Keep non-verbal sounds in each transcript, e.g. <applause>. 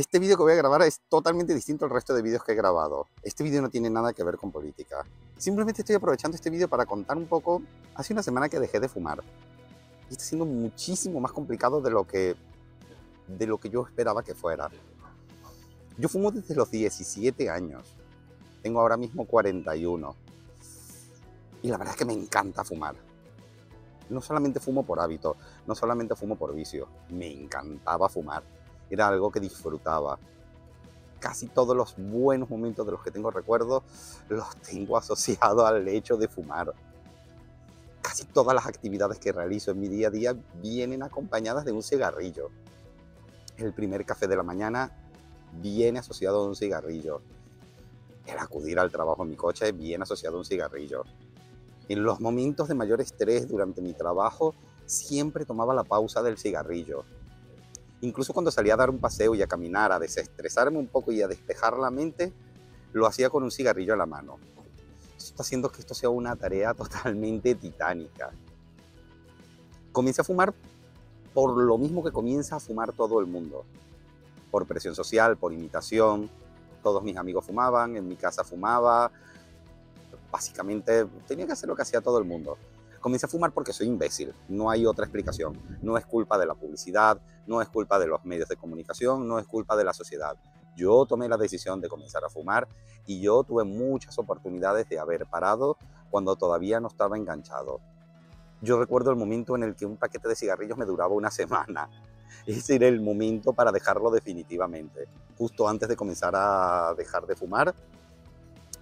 Este vídeo que voy a grabar es totalmente distinto al resto de vídeos que he grabado. Este vídeo no tiene nada que ver con política. Simplemente estoy aprovechando este vídeo para contar un poco... Hace una semana que dejé de fumar. Y está siendo muchísimo más complicado de lo que... de lo que yo esperaba que fuera. Yo fumo desde los 17 años. Tengo ahora mismo 41. Y la verdad es que me encanta fumar. No solamente fumo por hábito, no solamente fumo por vicio. Me encantaba fumar era algo que disfrutaba. Casi todos los buenos momentos de los que tengo recuerdo los tengo asociados al hecho de fumar. Casi todas las actividades que realizo en mi día a día vienen acompañadas de un cigarrillo. El primer café de la mañana viene asociado a un cigarrillo. El acudir al trabajo en mi coche viene asociado a un cigarrillo. En los momentos de mayor estrés durante mi trabajo siempre tomaba la pausa del cigarrillo Incluso cuando salía a dar un paseo y a caminar, a desestresarme un poco y a despejar la mente, lo hacía con un cigarrillo a la mano. Esto está haciendo que esto sea una tarea <laughs> totalmente titánica. Comencé a fumar por lo mismo que comienza a fumar todo el mundo. Por presión social, por imitación. Todos mis amigos fumaban, en mi casa fumaba. Básicamente tenía que hacer lo que hacía todo el mundo. Comencé a fumar porque soy imbécil, no hay otra explicación. No es culpa de la publicidad, no es culpa de los medios de comunicación, no es culpa de la sociedad. Yo tomé la decisión de comenzar a fumar y yo tuve muchas oportunidades de haber parado cuando todavía no estaba enganchado. Yo recuerdo el momento en el que un paquete de cigarrillos me duraba una semana. <laughs> Ese era el momento para dejarlo definitivamente. Justo antes de comenzar a dejar de fumar,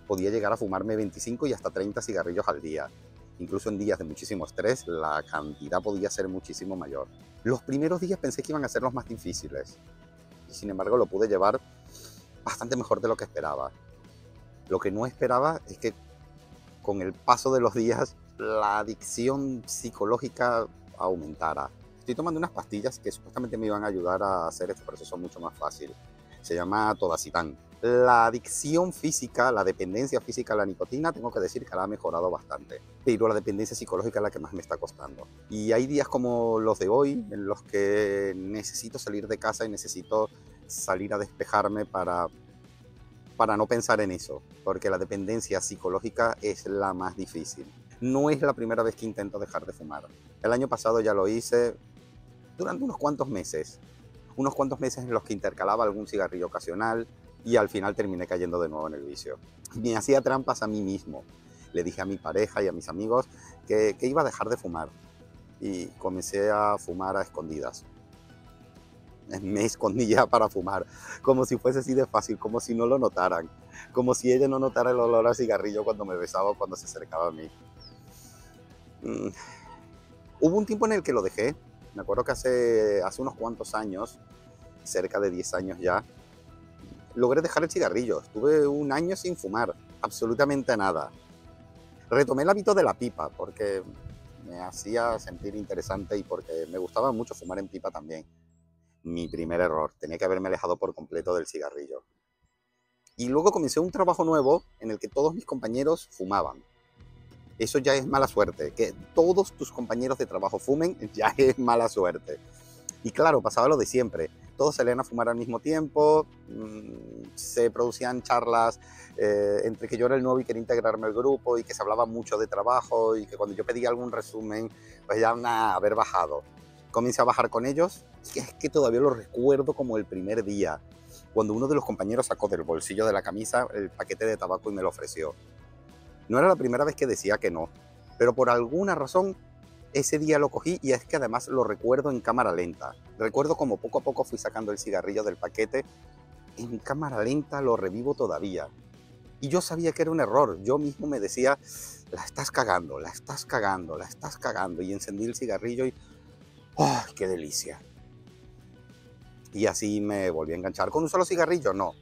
podía llegar a fumarme 25 y hasta 30 cigarrillos al día incluso en días de muchísimo estrés, la cantidad podía ser muchísimo mayor. Los primeros días pensé que iban a ser los más difíciles y sin embargo lo pude llevar bastante mejor de lo que esperaba. Lo que no esperaba es que con el paso de los días la adicción psicológica aumentara. Estoy tomando unas pastillas que supuestamente me iban a ayudar a hacer este proceso mucho más fácil. Se llama Todacitán la adicción física, la dependencia física a la nicotina, tengo que decir que la ha mejorado bastante. Pero la dependencia psicológica es la que más me está costando. Y hay días como los de hoy en los que necesito salir de casa y necesito salir a despejarme para, para no pensar en eso. Porque la dependencia psicológica es la más difícil. No es la primera vez que intento dejar de fumar. El año pasado ya lo hice durante unos cuantos meses. Unos cuantos meses en los que intercalaba algún cigarrillo ocasional, y al final terminé cayendo de nuevo en el vicio. Me hacía trampas a mí mismo. Le dije a mi pareja y a mis amigos que, iba a dejar de fumar y comencé a fumar a escondidas. Me escondí para fumar, como si fuese así de fácil, como si no lo notaran, como si ella no notara el olor a cigarrillo cuando me besaba o cuando se acercaba a mí. Mm. Hubo un tiempo en el que lo dejé, me acuerdo que hace, hace unos cuantos años, cerca de 10 años ya, logré dejar el cigarrillo. Estuve un año sin fumar, absolutamente nada. Retomé el hábito de la pipa porque me hacía sentir interesante y porque me gustaba mucho fumar en pipa también. Mi primer error, tenía que haberme alejado por completo del cigarrillo. Y luego comencé un trabajo nuevo en el que todos mis compañeros fumaban. Eso ya es mala suerte. Que todos tus compañeros de trabajo fumen <laughs> ya es mala suerte. Y claro, pasaba lo de siempre todos salían a fumar al mismo tiempo, mm, se producían charlas eh, entre que yo era el nuevo y quería integrarme al grupo y que se hablaba mucho de trabajo y que cuando yo pedía algún resumen, pues ya nada, haber bajado. Comencé a bajar con ellos y es que todavía lo recuerdo como el primer día, cuando uno de los compañeros sacó del bolsillo de la camisa el paquete de tabaco y me lo ofreció. No era la primera vez que decía que no, pero por alguna razón ese día lo cogí y es que además lo recuerdo en cámara lenta. Recuerdo como poco a poco fui sacando el cigarrillo del paquete. En cámara lenta lo revivo todavía. Y yo sabía que era un error. Yo mismo me decía, la estás cagando, la estás cagando, la estás cagando. Y encendí el cigarrillo y, ¡ay, qué delicia! Y así me volví a enganchar. ¿Con un solo cigarrillo? No.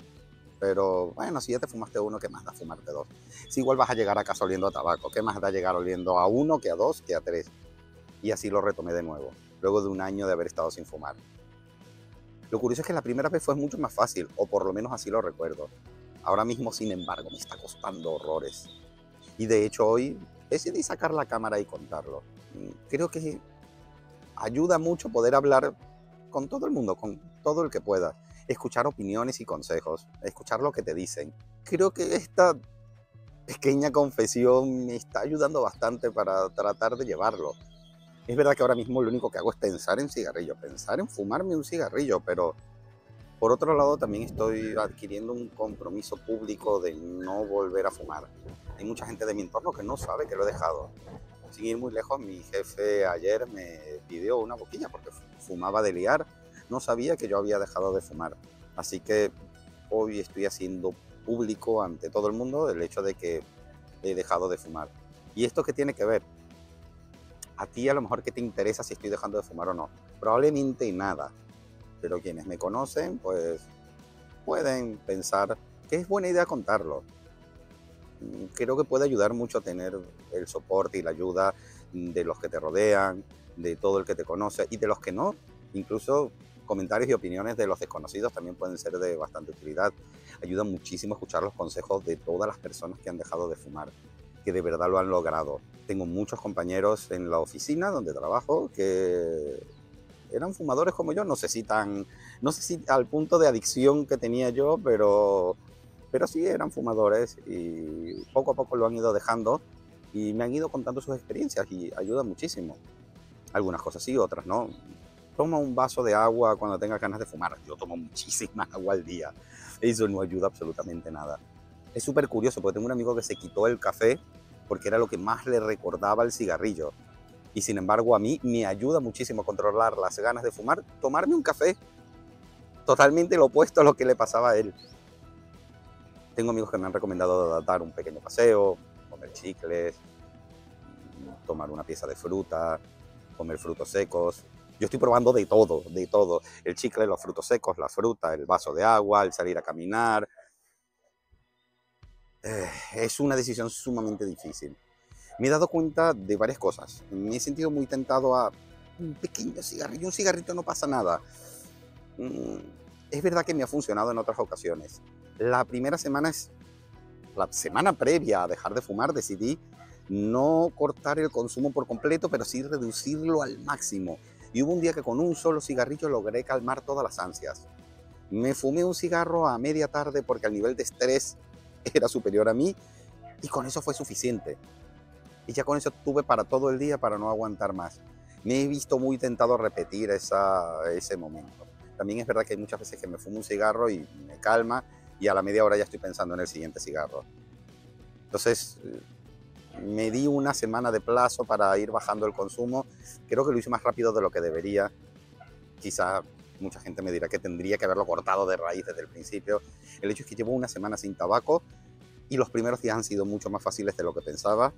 Pero bueno, si ya te fumaste uno, ¿qué más da fumarte dos? Si igual vas a llegar a casa oliendo a tabaco, ¿qué más da llegar oliendo a uno que a dos que a tres? Y así lo retomé de nuevo, luego de un año de haber estado sin fumar. Lo curioso es que la primera vez fue mucho más fácil, o por lo menos así lo recuerdo. Ahora mismo, sin embargo, me está costando horrores. Y de hecho hoy decidí sacar la cámara y contarlo. Creo que ayuda mucho poder hablar con todo el mundo, con todo el que pueda. escuchar opiniones y consejos, escuchar lo que te dicen. Creo que esta pequeña confesión me está ayudando bastante para tratar de llevarlo. Es verdad que ahora mismo lo único que hago es pensar en cigarrillo, pensar en fumarme un cigarrillo, pero por otro lado también estoy adquiriendo un compromiso público de no volver a fumar. Hay mucha gente de mi entorno que no sabe que lo he dejado. Sin ir muy lejos, mi jefe ayer me pidió una boquilla porque fumaba de liar. No sabía que yo había dejado de fumar. Así que hoy estoy haciendo público ante todo el mundo el hecho de que he dejado de fumar. ¿Y esto qué tiene que ver? A ti a lo mejor que te interesa si estoy dejando de fumar o no. Probablemente nada. Pero quienes me conocen, pues pueden pensar que es buena idea contarlo. Creo que puede ayudar mucho a tener el soporte y la ayuda de los que te rodean, de todo el que te conoce y de los que no. Incluso comentarios y opiniones de los desconocidos también pueden ser de bastante utilidad. Ayuda muchísimo escuchar los consejos de todas las personas que han dejado de fumar, que de verdad lo han logrado. Tengo muchos compañeros en la oficina donde trabajo que eran fumadores como yo, no sé si tan, no sé si al punto de adicción que tenía yo, pero, pero sí eran fumadores y poco a poco lo han ido dejando y me han ido contando sus experiencias y ayuda muchísimo. Algunas cosas sí, otras no toma un vaso de agua cuando tenga ganas de fumar. Yo tomo muchísima <laughs> agua al día. Eso no ayuda absolutamente nada. Es súper curioso porque tengo un amigo que se quitó el café porque era lo que más le recordaba el cigarrillo. Y sin embargo a mí me ayuda muchísimo a controlar las ganas de fumar, tomarme un café. Totalmente lo opuesto a lo que le pasaba a él. Tengo amigos que me han recomendado dar un pequeño paseo, comer chicles, tomar una pieza de fruta, comer frutos secos, yo estoy probando de todo, de todo. El chicle, los frutos secos, la fruta, el vaso de agua, el salir a caminar. Eh, es una decisión sumamente difícil. Me he dado cuenta de varias cosas. Me he sentido muy tentado a un pequeño cigarrillo. Un cigarrito no pasa nada. Mm, es verdad que me ha funcionado en otras ocasiones. La primera semana es... La semana previa a dejar de fumar decidí no cortar el consumo por completo, pero sí reducirlo al máximo. Y hubo un día que con un solo cigarrillo logré calmar todas las ansias. Me fumé un cigarro a media tarde porque el nivel de estrés <laughs> era superior a mí y con eso fue suficiente. Y ya con eso tuve para todo el día para no aguantar más. Me he visto muy tentado a repetir esa, ese momento. También es verdad que hay muchas veces que me fumo un cigarro y me calma y a la media hora ya estoy pensando en el siguiente cigarro. Entonces, me di una semana de plazo para ir bajando el consumo. Creo que lo hice más rápido de lo que debería. Quizá mucha gente me dirá que tendría que haberlo cortado de raíz desde el principio. El hecho es que llevo una semana sin tabaco y los primeros días han sido mucho más fáciles de lo que pensaba,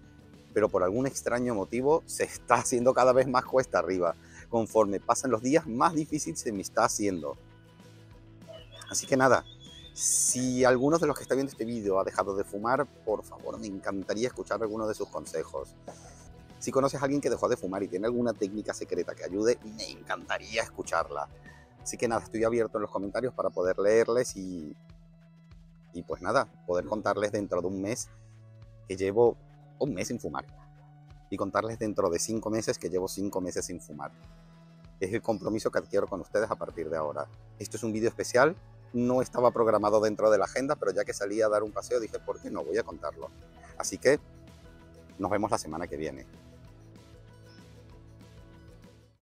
pero por algún extraño motivo se está haciendo cada vez más cuesta arriba. Conforme pasan los días, más difícil se me está haciendo. Así que nada, si alguno de los que está viendo este vídeo ha dejado de fumar, por favor, me encantaría escuchar alguno de sus consejos. Si conoces a alguien que dejó de fumar y tiene alguna técnica secreta que ayude, me encantaría escucharla. Así que nada, estoy abierto en los comentarios para poder leerles y, y pues nada, poder contarles dentro de un mes que llevo un mes sin fumar. Y contarles dentro de cinco meses que llevo cinco meses sin fumar. Es el compromiso que adquiero con ustedes a partir de ahora. Esto es un vídeo especial no estaba programado dentro de la agenda, pero ya que salí a dar un paseo dije, ¿por qué no? Voy a contarlo. Así que nos vemos la semana que viene.